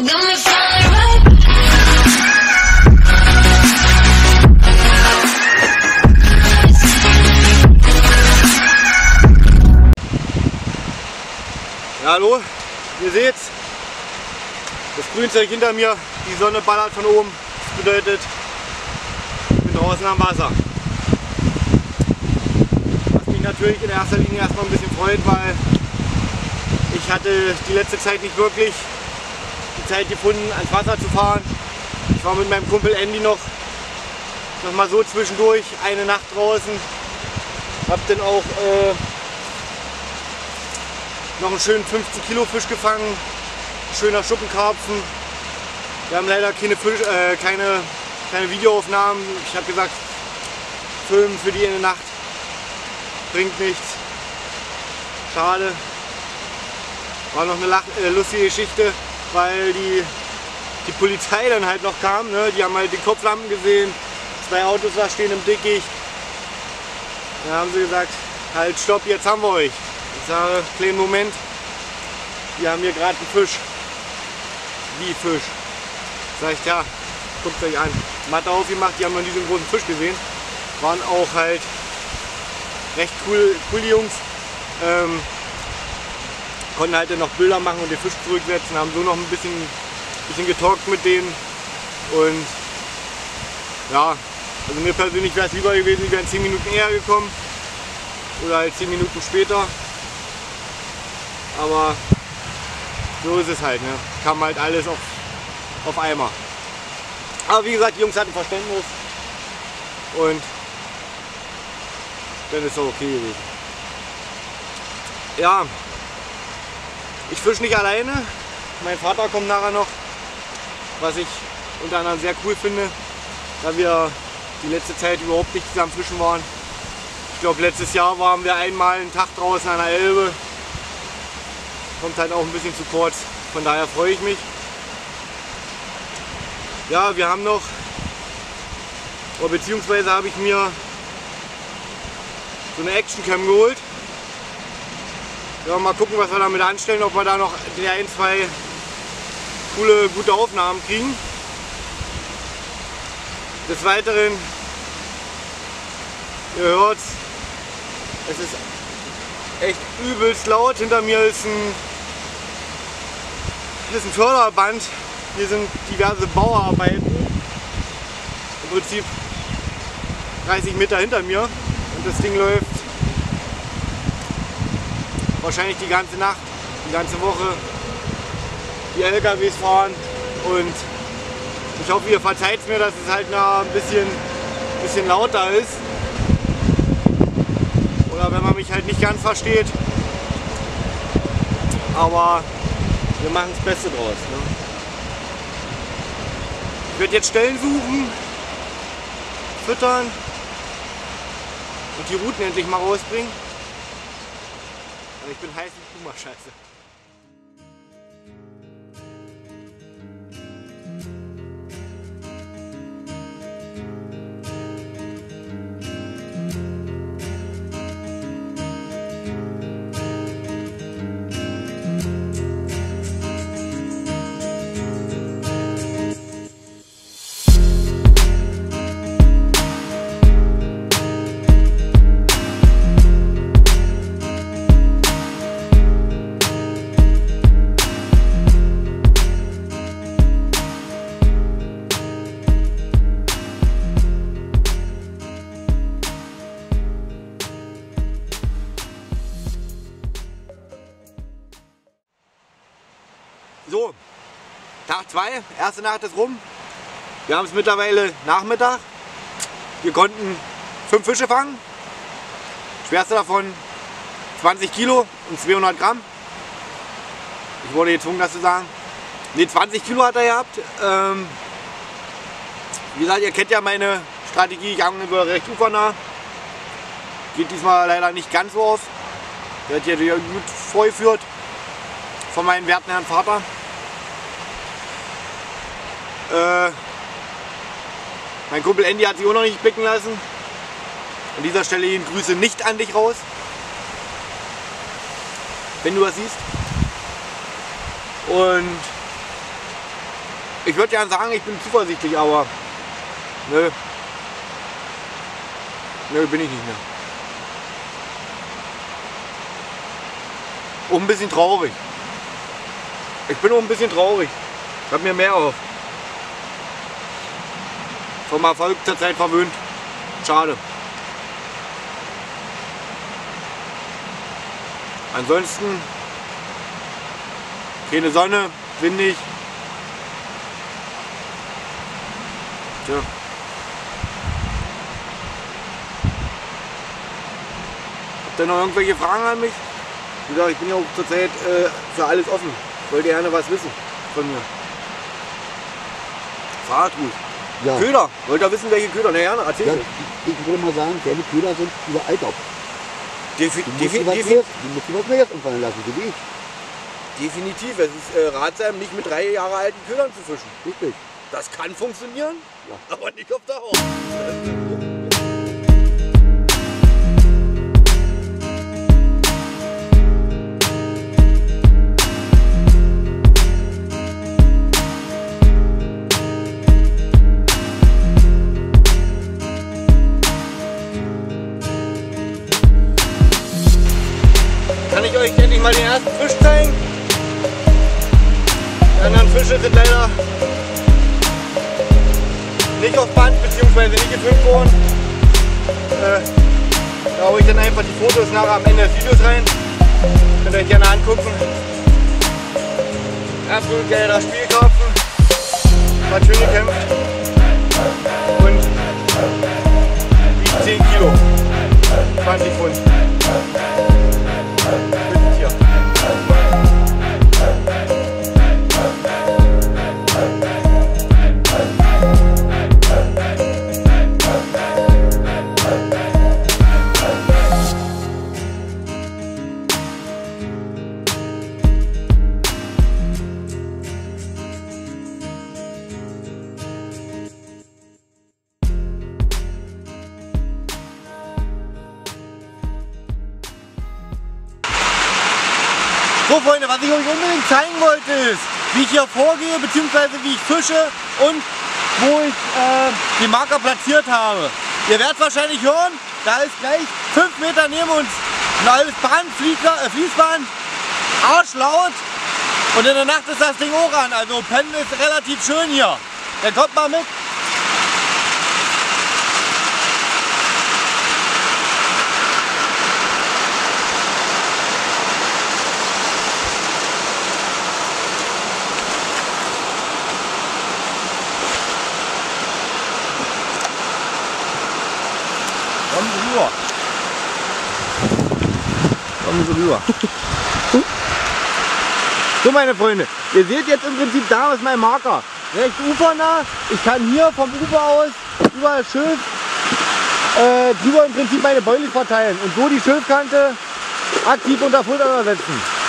Hallo, ihr seht's. Das Grünzeug hinter mir, die Sonne ballert von oben. Das bedeutet, ich bin draußen am Wasser. Was mich natürlich in erster Linie erstmal ein bisschen freut, weil ich hatte die letzte Zeit nicht wirklich Zeit gefunden, ans Wasser zu fahren. Ich war mit meinem Kumpel Andy noch, noch mal so zwischendurch eine Nacht draußen. Hab dann auch äh, noch einen schönen 15 Kilo Fisch gefangen. Schöner Schuppenkarpfen. Wir haben leider keine, Fisch, äh, keine, keine Videoaufnahmen. Ich habe gesagt, Filmen für die in der Nacht bringt nichts. Schade. War noch eine äh, lustige Geschichte, weil die, die Polizei dann halt noch kam. Ne? Die haben halt die Kopflampen gesehen. Zwei Autos da stehen im Dickicht. Dann haben sie gesagt, halt stopp, jetzt haben wir euch. Ich sage, kleinen Moment, wir haben hier gerade einen Fisch. Wie Fisch? Sag ich, ja, guckt euch an. Matte aufgemacht, die haben noch diesen großen Fisch gesehen. Waren auch halt recht cool, cool Jungs. Ähm, konnten halt noch Bilder machen und den Fisch zurücksetzen, haben so noch ein bisschen, bisschen getalkt mit denen. Und ja, also mir persönlich wäre es lieber gewesen, die wären 10 Minuten eher gekommen. Oder halt 10 Minuten später. Aber so ist es halt, ne? Kam halt alles auf, auf einmal. Aber wie gesagt, die Jungs hatten Verständnis und dann ist es okay gewesen. Ja, ich fische nicht alleine. Mein Vater kommt nachher noch, was ich unter anderem sehr cool finde, da wir die letzte Zeit überhaupt nicht zusammen fischen waren. Ich glaube, letztes Jahr waren wir einmal einen Tag draußen an der Elbe. Kommt halt auch ein bisschen zu kurz. Von daher freue ich mich. Ja, wir haben noch, oder beziehungsweise habe ich mir so eine Actioncam geholt. Ja, mal gucken, was wir damit anstellen, ob wir da noch die ein, zwei coole, gute Aufnahmen kriegen. Des Weiteren, ihr hört, es ist echt übelst laut. Hinter mir ist ein, ist ein Förderband. Hier sind diverse Bauarbeiten. Im Prinzip 30 Meter hinter mir. Und das Ding läuft wahrscheinlich die ganze Nacht, die ganze Woche. Die LKWs fahren und ich hoffe, ihr verzeiht mir, dass es halt noch ein bisschen, bisschen lauter ist. Oder wenn man mich halt nicht ganz versteht. Aber wir machen das Beste draus. Ne? Ich werde jetzt Stellen suchen, füttern und die Routen endlich mal rausbringen. Aber ich bin heiß wie Puma-Scheiße. So, Tag 2, erste Nacht ist rum. Wir haben es mittlerweile Nachmittag. Wir konnten fünf Fische fangen. Schwerste davon 20 Kilo und 200 Gramm. Ich wurde gezwungen, das zu sagen. Ne, 20 Kilo hat er gehabt. Ähm, wie gesagt, ihr kennt ja meine Strategie. Ich angle recht ufernah. Geht diesmal leider nicht ganz so auf. Hat hier gut vorgeführt von meinem werten Herrn Vater. Äh, mein Kumpel Andy hat sich auch noch nicht blicken lassen. An dieser Stelle gehen Grüße nicht an dich raus. Wenn du was siehst. Und Ich würde ja sagen, ich bin zuversichtlich, aber nö. Nö, bin ich nicht mehr. Auch ein bisschen traurig. Ich bin auch ein bisschen traurig. Ich habe mir mehr auf. Vom Erfolg zur Zeit verwöhnt. Schade. Ansonsten keine Sonne, windig. Tja. Habt ihr noch irgendwelche Fragen an mich? Wie gesagt, ich bin ja auch zurzeit äh, für alles offen. Wollt ihr gerne was wissen von mir? Fragt ruhig. Ja, Köder. Wollt ihr wissen, welche Köder? Na ja, erzähl ja, ich, ich würde mal sagen, deine Köder sind überalt auf. Defi Du musst defi was defi Neues, du musst dir was Neues umfallen lassen, so wie ich. definitiv. Es ist äh, ratsam, nicht mit drei Jahre alten Ködern zu fischen. Richtig. Das kann funktionieren, Ja. aber nicht auf Dauer. nicht auf Band bzw. nicht gefilmt worden. Äh, da hole ich dann einfach die Fotos nachher am Ende des Videos rein. Könnt ihr euch gerne angucken. Absolut geiler Spielkarpfen. Hat schön gekämpft. So Freunde, was ich euch unbedingt zeigen wollte ist, wie ich hier vorgehe, beziehungsweise wie ich fische und wo ich äh, den Marker platziert habe. Ihr werdet wahrscheinlich hören, da ist gleich 5 Meter neben uns ein altes Flieger, äh, Fließband, arschlaut und in der Nacht ist das Ding auch an, also pennen ist relativ schön hier. Dann kommt mal mit. Kommen Sie rüber. Kommen Sie rüber. So meine Freunde, ihr seht jetzt im Prinzip da ist mein Marker. Recht ufernah. Ich kann hier vom Ufer aus über das Schilf äh, drüber im Prinzip meine Beule verteilen und so die Schilfkante aktiv unter Futter setzen.